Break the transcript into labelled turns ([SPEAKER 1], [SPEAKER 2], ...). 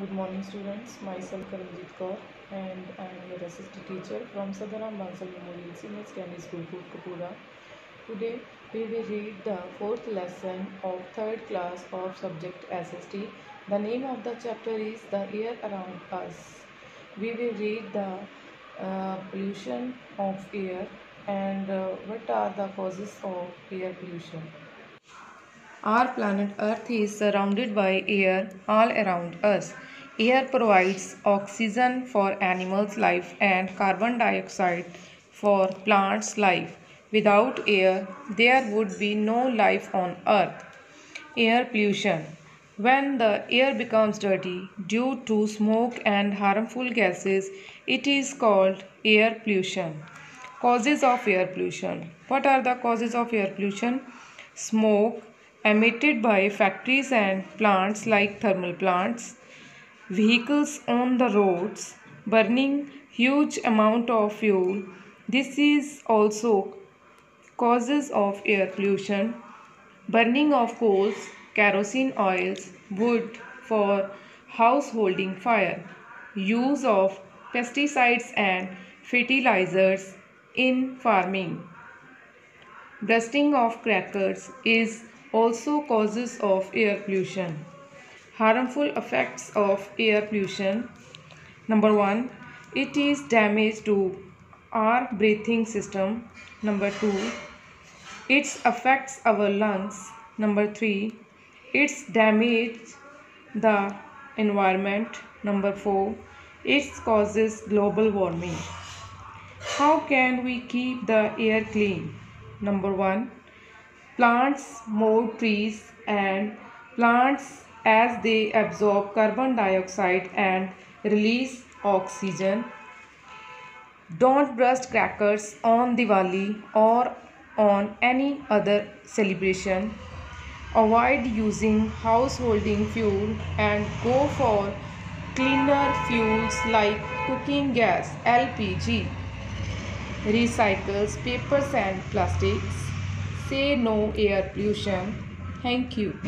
[SPEAKER 1] Good morning, students. Myself Karamjit Kaur, and I am your assistant teacher from Sadaram Bansal Memorial Senior Secondary School, Kapura. Today, we will read the fourth lesson of third class of subject SST. The name of the chapter is The Air Around Us. We will read the uh, pollution of air and uh, what are the causes of air pollution. Our planet Earth is surrounded by air all around us. Air provides oxygen for animals' life and carbon dioxide for plants' life. Without air, there would be no life on Earth. Air pollution. When the air becomes dirty due to smoke and harmful gases, it is called air pollution. Causes of air pollution. What are the causes of air pollution? Smoke emitted by factories and plants like thermal plants, vehicles on the roads burning huge amount of fuel. This is also causes of air pollution. Burning of coals, kerosene oils, wood for householding fire. Use of pesticides and fertilizers in farming. Bursting of crackers is also causes of air pollution. Harmful effects of air pollution. Number 1. It is damage to our breathing system. Number 2. It affects our lungs. Number 3. It's damage the environment. Number 4. It causes global warming. How can we keep the air clean? Number 1 Plants more trees and plants as they absorb carbon dioxide and release oxygen. Don't burst crackers on Diwali or on any other celebration. Avoid using householding fuel and go for cleaner fuels like cooking gas, LPG. Recycles papers and plastics say no air pollution. Thank you.